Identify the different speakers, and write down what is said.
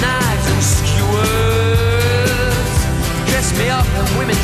Speaker 1: knives and skewers. Dress me up in women.